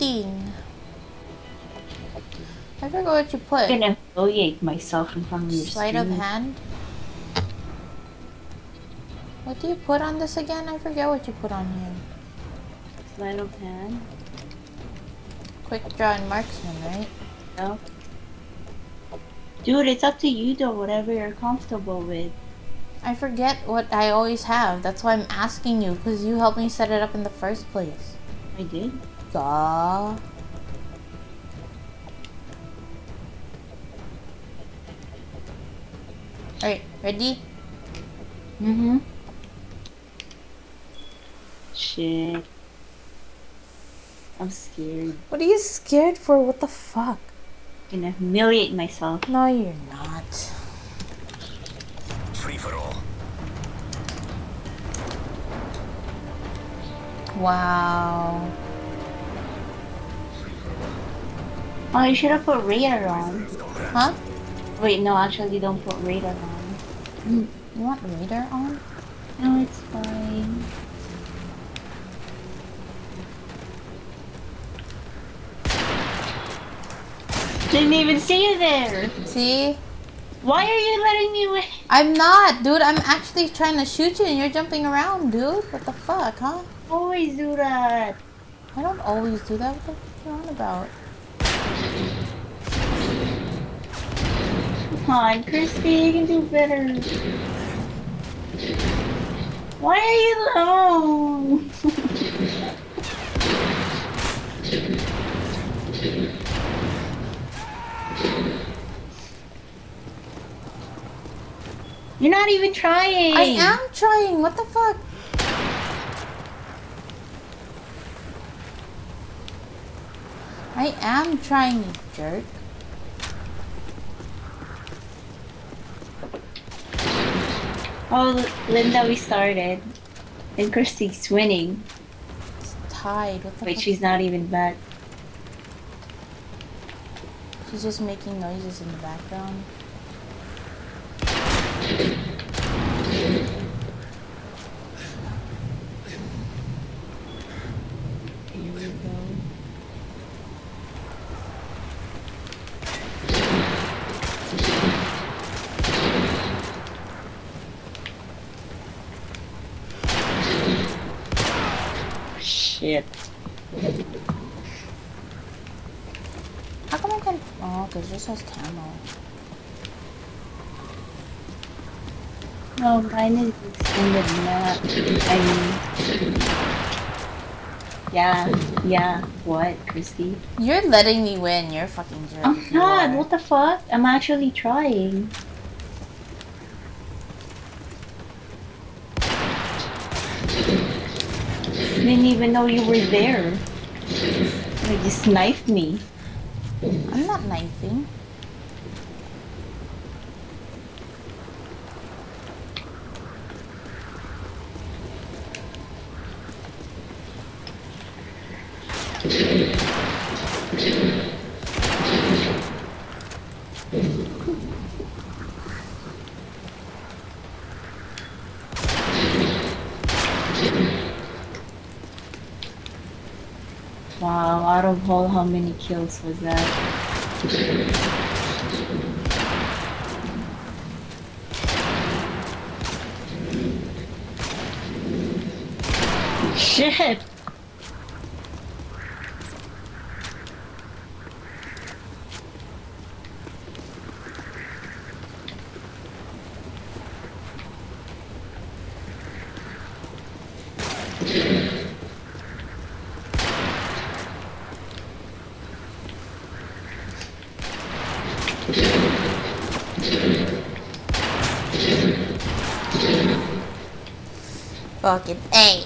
thing. I forgot what you put. I'm gonna humiliate myself in front of your Sleight of hand. What do you put on this again? I forget what you put on here. Sleight of hand. Quick draw and marksman, right? No. Dude, it's up to you though, whatever you're comfortable with. I forget what I always have. That's why I'm asking you, because you helped me set it up in the first place. I did. Duh. Alright, ready? Mm-hmm. Shit. I'm scared. What are you scared for? What the fuck? I'm gonna humiliate myself. No, you're not. Free for all. Wow. Oh, you should have put radar on. Huh? Wait, no, actually you don't put radar on. Mm, you want radar on? No, it's fine. Didn't even see you there. See? Why are you letting me win? I'm not, dude. I'm actually trying to shoot you and you're jumping around, dude. What the fuck, huh? Always do that. I don't always do that. What the fuck are you on about? On, Christy, you can do better. Why are you alone? You're not even trying. I am trying. What the fuck? I am trying, you jerk. Oh, Linda, we started. And Christy's winning. It's tied. What the Wait, fuck? she's not even back. She's just making noises in the background. Here we go. Shit. How come I can? Oh, because this has camo. No, mine is extended map. I mean. Yeah, yeah. What, Christy? You're letting me win. You're fucking jerk. I'm not. What the fuck? I'm actually trying. I didn't even know you were there. You just knifed me. I'm not knifing. Wow, out of all how many kills was that? Shit! Fucking A.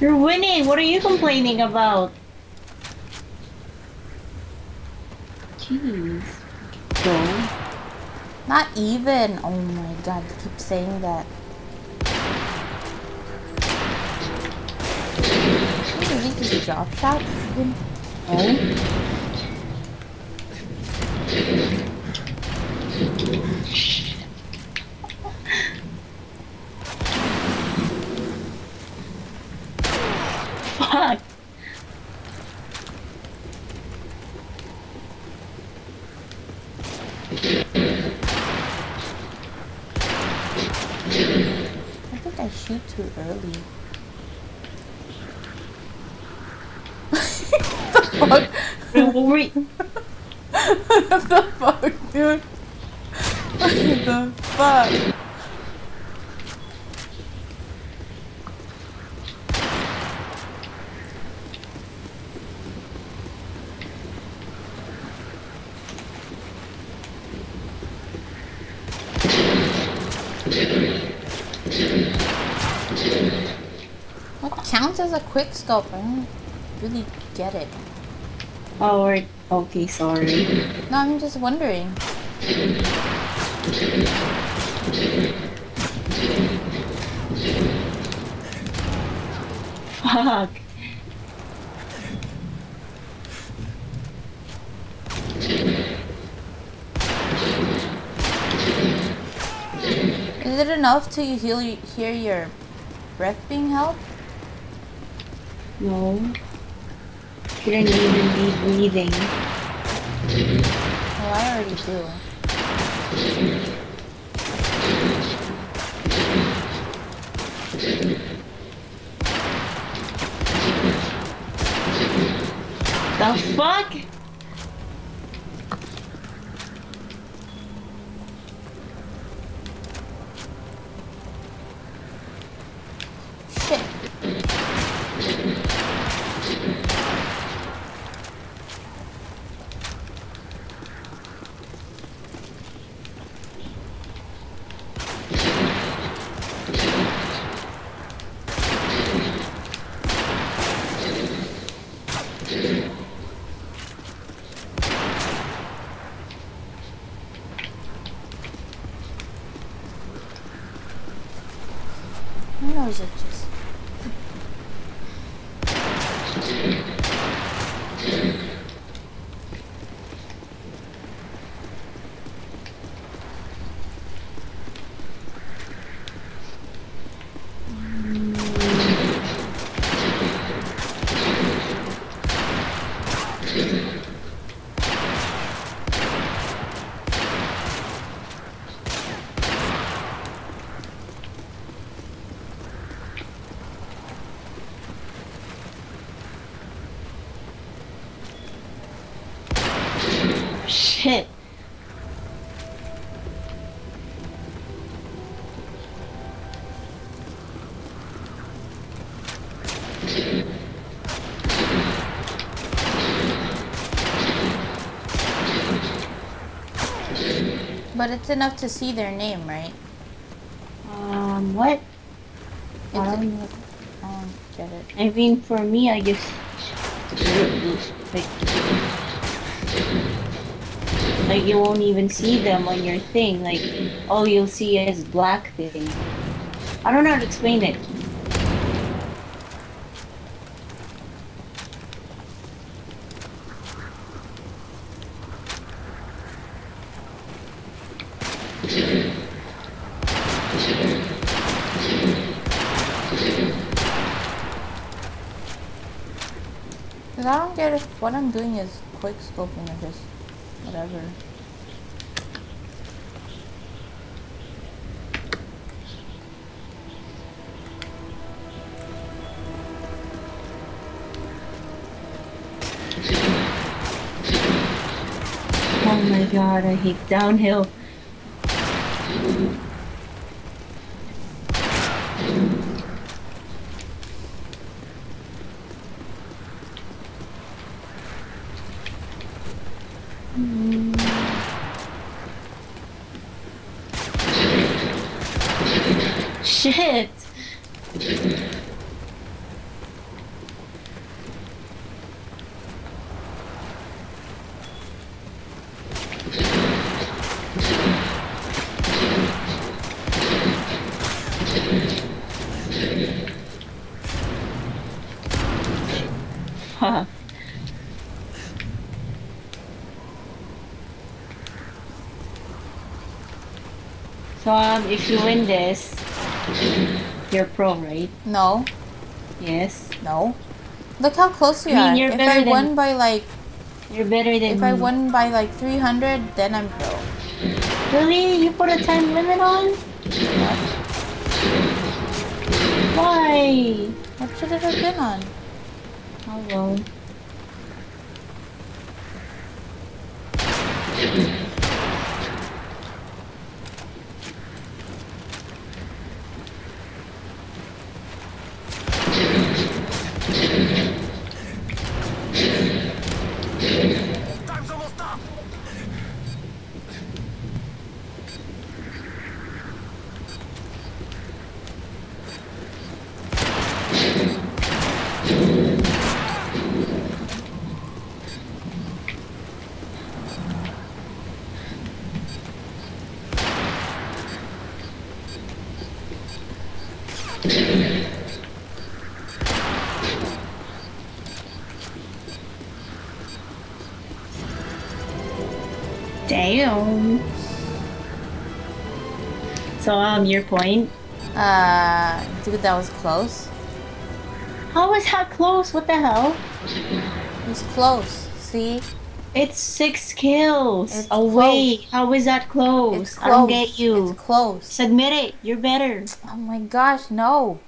You're winning! What are you complaining about? Jeez. Go. Not even. Oh my god, you keep saying that. What are these drop shots? Oh? I think I shoot too early. the fuck? What the fuck, dude? What the fuck? What counts as a quick scope? I don't really get it. Oh, we're- okay, sorry. No, I'm just wondering. Fuck. Is it enough to heal, hear your breath being held? No. Shouldn't even be breathing. Well, I already do. The fuck? Shit. Or is it just... Shit. But it's enough to see their name, right? Um, what? It's, I don't know. don't get it. I mean, for me, I guess. Like, like you won't even see them on your thing. Like, all you'll see is black thing. I don't know how to explain it. Cause I don't get if what I'm doing is quick scoping or just whatever. Oh my god, I hate downhill. Shit! So um, if you win this, you're pro, right? No, Yes. no. Look how close we I mean, are. you're if I than- won by like, You're better than if I won by like 300, then I'm pro. Really? You put a time limit on? Why? What should it have been on? Oh well. Damn. So um, your point? Uh, dude, that was close. How was that close? What the hell? It was close. See? It's six kills It's away. How is that close? It's I don't get you. It's close. Just admit it. You're better. Oh my gosh, no.